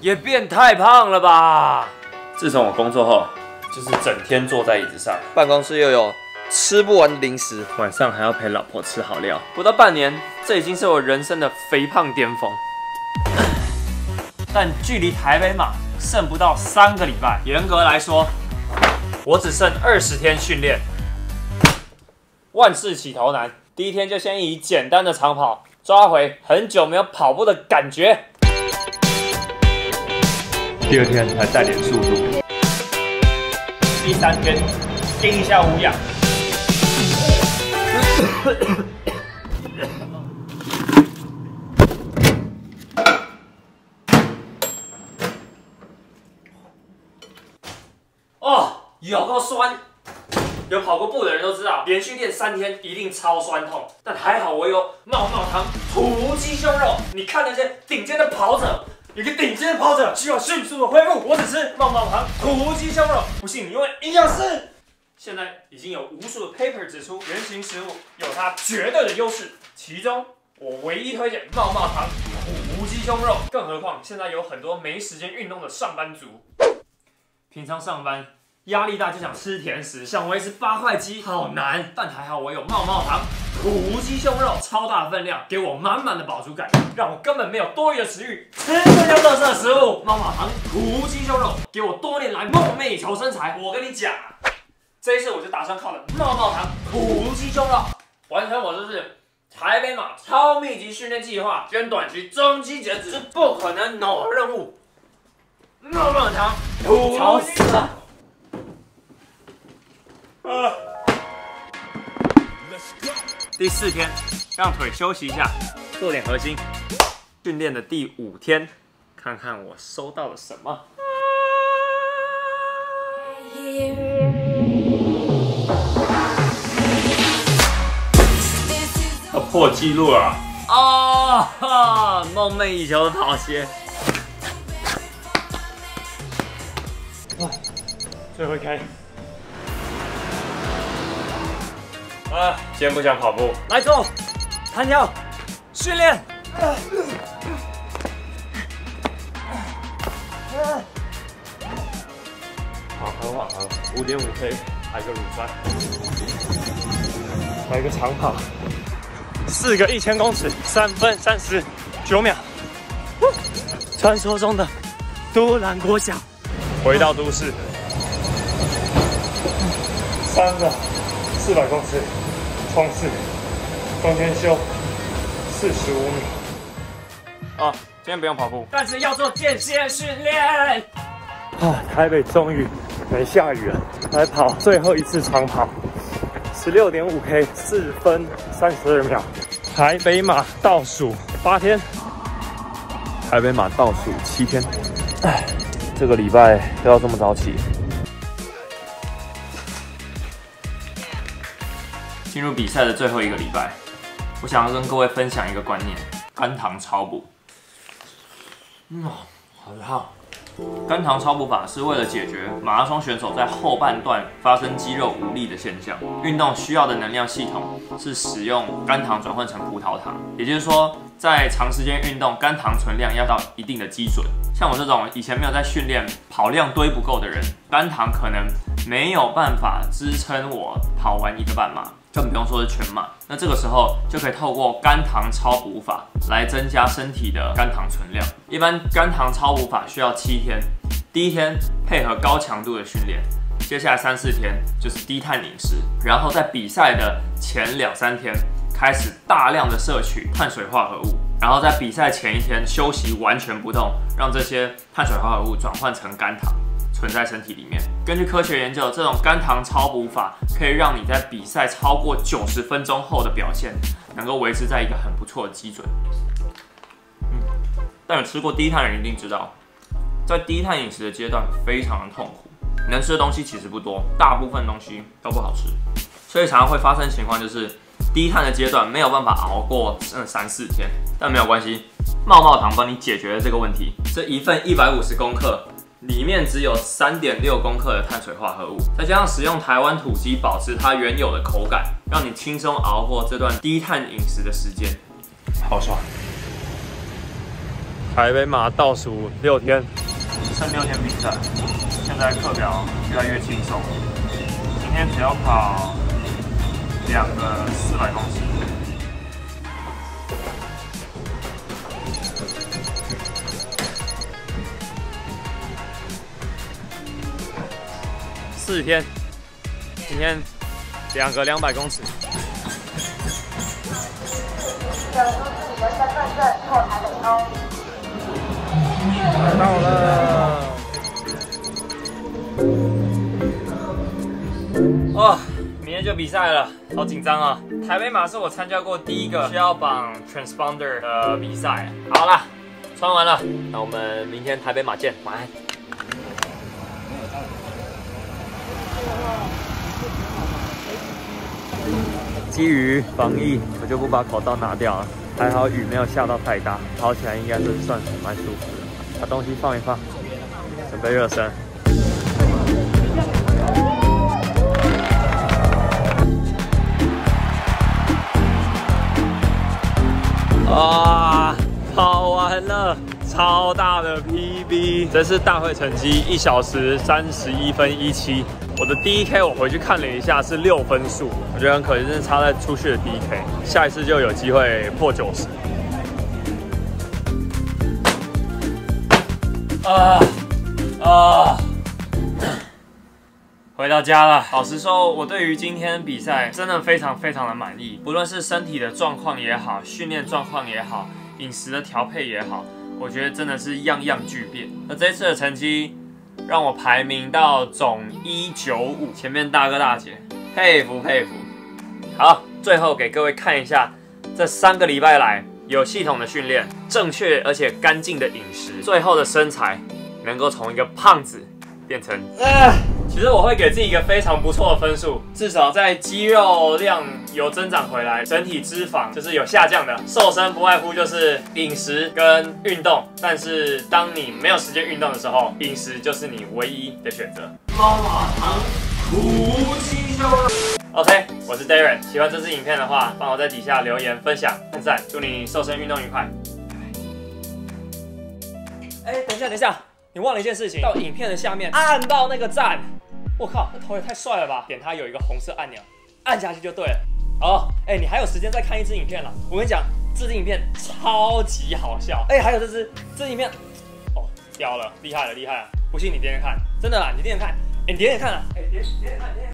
也变太胖了吧？自从我工作后，就是整天坐在椅子上，办公室又有吃不完的零食，晚上还要陪老婆吃好料。不到半年，这已经是我人生的肥胖巅峰。但距离台北马剩不到三个礼拜，严格来说，我只剩二十天训练。万事起头难，第一天就先以简单的长跑抓回很久没有跑步的感觉。第二天还带点速度，第三天盯一下无氧。哦，有够酸！有跑过步的人都知道，连续练三天一定超酸痛。但还好我有茂茂堂土鸡胸肉。你看那些顶尖的跑者。一个顶尖的跑者需要迅速的恢复，我只吃棒棒糖土鸡胸肉。不信你问营养师。现在已经有无数的 paper 指出，原型食物有它绝对的优势，其中我唯一推荐棒棒糖土鸡胸肉。更何况现在有很多没时间运动的上班族，平常上班。压力大就想吃甜食，想维持八块肌好难，但还好我有茂茂糖土鸡胸肉，超大的分量，给我满满的饱足感，让我根本没有多余的食欲吃这些特色食物。茂茂堂土鸡胸肉，给我多年来梦寐以求身材。我跟你讲，这一次我就打算靠着茂茂堂土鸡胸肉，完成我就是台北马超密集训练计划兼短期、中期减脂，是不可能 no 任务。茂茂堂土鸡。第四天，让腿休息一下，做点核心。训练的第五天，看看我收到了什么。要破纪录了！啊，梦寐以求的跑鞋。最后一开。啊，今天不想跑步，来走，弹跳，训练。好，很好，很五点五 K，来个乳酸，来个长跑，四个一千公尺，三分三十九秒。传说中的都兰国小，回到都市，三个四百公尺。冲刺，中间休四十五米。啊，今天不用跑步，但是要做间歇训练。啊，台北终于没下雨了，来跑最后一次长跑，十六点五 K，四分三十二秒。台北马倒数八天，台北马倒数七天。哎，这个礼拜都要这么早起。进入比赛的最后一个礼拜，我想要跟各位分享一个观念：肝糖超补。嗯，好烫。肝糖超补法是为了解决马拉松选手在后半段发生肌肉无力的现象。运动需要的能量系统是使用肝糖转换成葡萄糖，也就是说，在长时间运动，肝糖存量要到一定的基准。像我这种以前没有在训练、跑量堆不够的人，肝糖可能没有办法支撑我跑完一个半马。更不用说是全马，那这个时候就可以透过肝糖超补法来增加身体的肝糖存量。一般肝糖超补法需要七天，第一天配合高强度的训练，接下来三四天就是低碳饮食，然后在比赛的前两三天开始大量的摄取碳水化合物，然后在比赛前一天休息完全不动，让这些碳水化合物转换成肝糖。存在身体里面。根据科学研究，这种肝糖超补法可以让你在比赛超过九十分钟后的表现能够维持在一个很不错的基准。嗯，但有吃过低碳的人一定知道，在低碳饮食的阶段非常的痛苦，能吃的东西其实不多，大部分东西都不好吃，所以常常会发生情况就是低碳的阶段没有办法熬过剩三四天。但没有关系，冒冒糖帮你解决了这个问题。这一份一百五十公克。里面只有三点六公克的碳水化合物，再加上使用台湾土鸡保持它原有的口感，让你轻松熬过这段低碳饮食的时间，好爽！台北马倒数六天，剩六天比赛，现在课表越来越轻松。今天只要跑两个四百公尺。四天，今天两个两百公尺。到了！哇，明天就比赛了，好紧张啊！台北马是我参加过第一个需要绑 transponder 的比赛。好了，穿完了，那我们明天台北马见，晚安。基于防疫，我就不把口罩拿掉了。还好雨没有下到太大，跑起来应该是算是蛮舒服的。把东西放一放，准备热身。啊，跑完了，超大的 PB，这是大会成绩，一小时三十一分一七。我的第一 K 我回去看了一下是六分数，我觉得很可惜，真是差在出去的第一 K，下一次就有机会破九十。啊啊！回到家了。老实说，我对于今天比赛真的非常非常的满意，不论是身体的状况也好，训练状况也好，饮食的调配也好，我觉得真的是样样俱变。那这次的成绩。让我排名到总一九五，前面大哥大姐，佩服佩服。好，最后给各位看一下，这三个礼拜来有系统的训练，正确而且干净的饮食，最后的身材能够从一个胖子变成。其实我会给自己一个非常不错的分数，至少在肌肉量有增长回来，整体脂肪就是有下降的。瘦身不外乎就是饮食跟运动，但是当你没有时间运动的时候，饮食就是你唯一的选择。妈妈糖，苦鸡胸。OK，我是 Darren，喜欢这支影片的话，帮我在底下留言分享、点赞，祝你瘦身运动愉快。哎，等一下，等一下，你忘了一件事情，到影片的下面按到那个赞。我靠，这头也太帅了吧！点它有一个红色按钮，按下去就对了。哦，哎，你还有时间再看一支影片了。我跟你讲，这支影片超级好笑。哎，还有这支，这支影片，哦，屌了，厉害了，厉害了！不信你点点看，真的啦，你点点看，哎，你点点看啊，哎，点点点看，点。